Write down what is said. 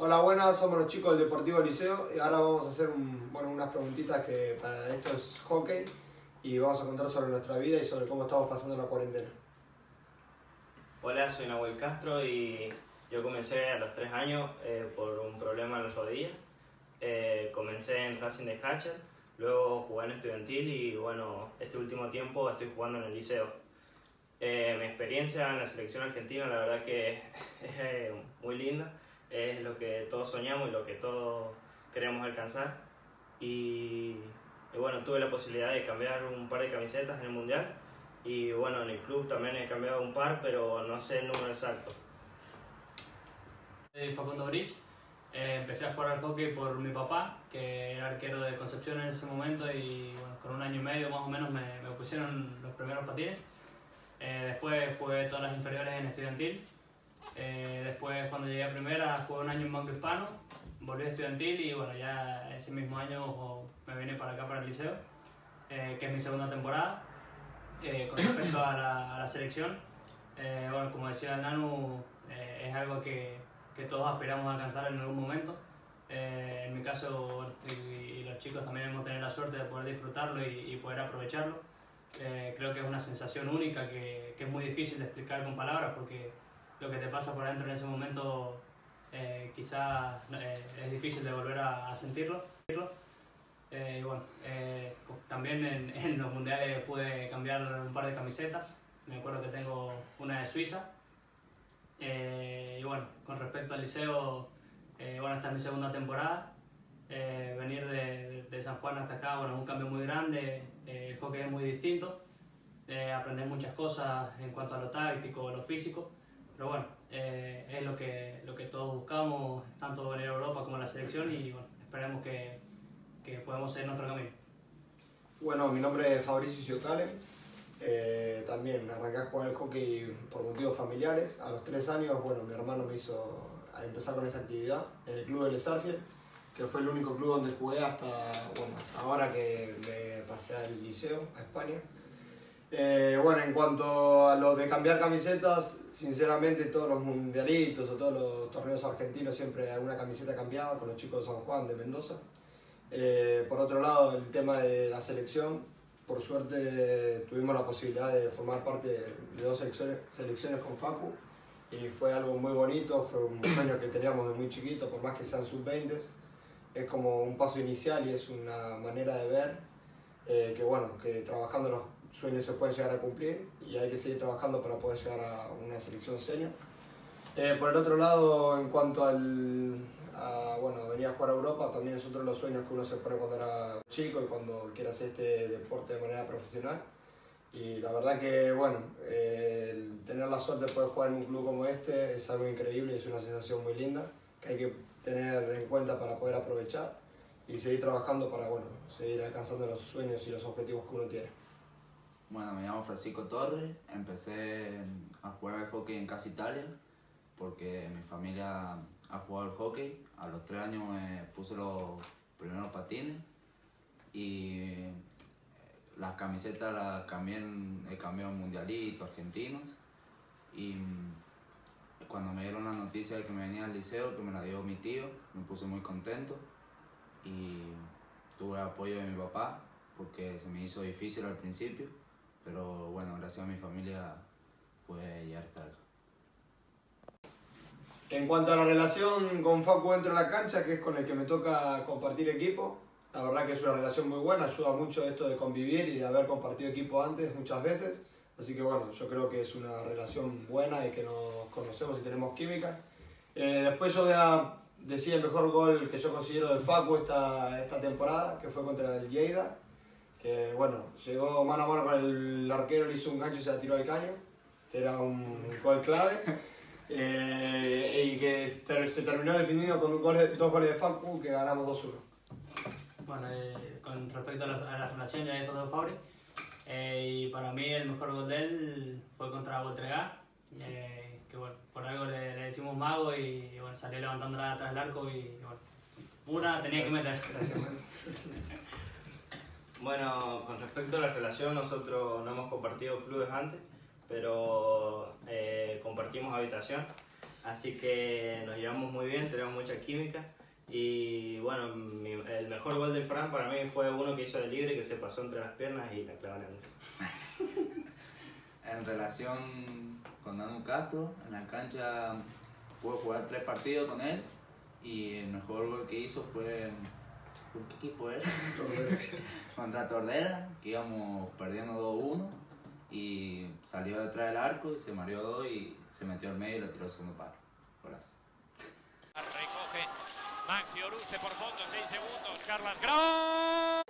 Hola, buenas, somos los chicos del Deportivo Liceo y ahora vamos a hacer un- bueno, unas preguntitas que para esto es hockey y vamos a contar sobre nuestra vida y sobre cómo estamos pasando la cuarentena. Hola, soy Nahuel Castro y yo comencé a los 3 años eh, por un problema en la rodilla. Eh, comencé en Racing de Hatcher, luego jugué en estudiantil y bueno, este último tiempo estoy jugando en el liceo. Eh, mi experiencia en la selección argentina la verdad que es muy linda, es lo que todos soñamos y lo que todos queremos alcanzar. Y, y bueno, tuve la posibilidad de cambiar un par de camisetas en el Mundial y bueno, en el club también he cambiado un par, pero no sé el número exacto. Soy Facundo Brich. Eh, empecé a jugar al hockey por mi papá, que era arquero de Concepción en ese momento y bueno, con un año y medio más o menos me, me pusieron los primeros patines. Eh, después jugué todas las inferiores en estudiantil. Eh, después cuando llegué a primera jugué un año en Banco Hispano, volví a estudiantil y bueno, ya ese mismo año me vine para acá, para el liceo, eh, que es mi segunda temporada. Eh, con respecto a la, a la selección, eh, bueno, como decía el Nanu, eh, es algo que, que todos aspiramos a alcanzar en algún momento. Eh, en mi caso, y, y los chicos también hemos tenido la suerte de poder disfrutarlo y, y poder aprovecharlo. Creo que es una sensación única que, que es muy difícil de explicar con palabras porque lo que te pasa por adentro en ese momento eh, quizás eh, es difícil de volver a, a sentirlo. Eh, bueno, eh, también en, en los mundiales pude cambiar un par de camisetas. Me acuerdo que tengo una de Suiza. Eh, y bueno, con respecto al liceo, eh, bueno, esta es mi segunda temporada. Venir de, de San Juan hasta acá, bueno, es un cambio muy grande. El hockey es muy distinto. Aprender muchas cosas en cuanto a lo táctico, lo físico. Pero bueno, eh, es lo que, lo que todos buscamos, tanto a Europa como a la selección. Y bueno, esperemos que, que podamos seguir nuestro camino. Bueno, mi nombre es Fabricio Ciocale. Eh, también arranqué a jugar al hockey por motivos familiares. A los tres años, bueno, mi hermano me hizo a empezar con esta actividad en el club de Lesarfield, que fue el único club donde jugué hasta, bueno, hasta ahora que me pasé al liceo, a España. Eh, bueno, en cuanto a lo de cambiar camisetas, sinceramente todos los mundialitos o todos los torneos argentinos siempre alguna camiseta cambiaba con los chicos de San Juan, de Mendoza. Eh, por otro lado, el tema de la selección, por suerte tuvimos la posibilidad de formar parte de dos selecciones, con Facu y fue algo muy bonito, fue un sueño que teníamos de muy chiquito, por más que sean sub-20, es como un paso inicial y es una manera de ver eh, que bueno, que trabajando los sueños se pueden llegar a cumplir y hay que seguir trabajando para poder llegar a una selección senior. Eh, por el otro lado, en cuanto al, a, bueno, venir a jugar a Europa, también es otro de los sueños que uno se pone cuando era chico y cuando quiere hacer este deporte de manera profesional. Y la verdad que, bueno, eh, tener la suerte de poder jugar en un club como este es algo increíble y es una sensación muy linda que hay que tener en cuenta para poder aprovechar y seguir trabajando para, bueno, seguir alcanzando los sueños y los objetivos que uno tiene. Bueno, me llamo Francisco Torres, empecé a jugar al hockey en Casa Italia porque mi familia ha jugado al hockey. A los tres años puse los primeros patines y eh, las camisetas las cambié he cambiado en mundialitos argentinos y mm, cuando me dieron la noticia de que me venía al liceo, que me la dio mi tío, me puse muy contento y tuve apoyo de mi papá porque se me hizo difícil al principio pero bueno, gracias a mi familia pude llegar hasta acá. En cuanto a la relación con Facu dentro de la cancha, que es con el que me toca compartir equipo, la verdad que es una relación muy buena, ayuda mucho esto de convivir y de haber compartido equipo antes muchas veces. Así que bueno, yo creo que es una relación buena y que nos conocemos y tenemos química. Eh, después yo voy a decir el mejor gol que yo considero de Facu esta, esta temporada, que fue contra el Lleida, que bueno, llegó mano a mano con el arquero, le hizo un gancho y se la tiró al caño, que era un gol clave. Eh, y que se terminó definiendo con un gol de- dos goles de Facu que ganamos 2-1. Bueno, eh, con respecto a la, a la relación, ya dijo todo Fabri. Eh, y para mí el mejor gol de él fue contra Voltregá, eh, que bueno, por algo le, le decimos mago y, y, bueno, salió levantándola atrás del arco y bueno, una tenía que meter. Gracias. Bueno, con respecto a la relación, nosotros no hemos compartido clubes antes, pero eh, compartimos habitación. Así que nos llevamos muy bien, tenemos mucha química. Y bueno, el mejor gol del Fran para mí fue uno que hizo de libre, que se pasó entre las piernas y la clavó en el En relación con Danu Castro, en la cancha pude jugar tres partidos con él y el mejor gol que hizo fue. ¿Por qué equipo era? Contra Tordera, que íbamos perdiendo 2-1 y salió detrás del arco y se mareó dos y se metió al medio y le tiró el segundo palo. Golazo. Recoge Maxi Oruste por fondo, 6 segundos. Carlas Grau.